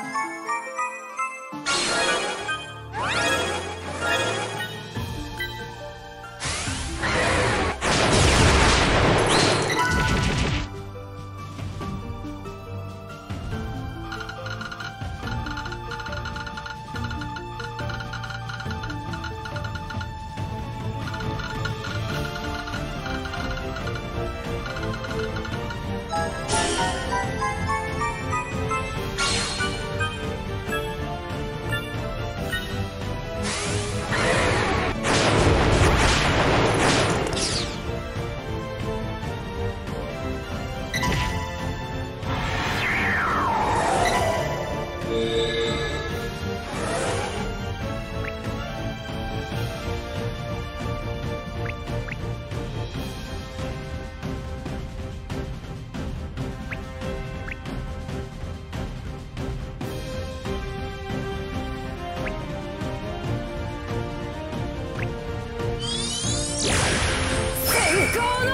you Corona!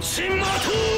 天地魔刀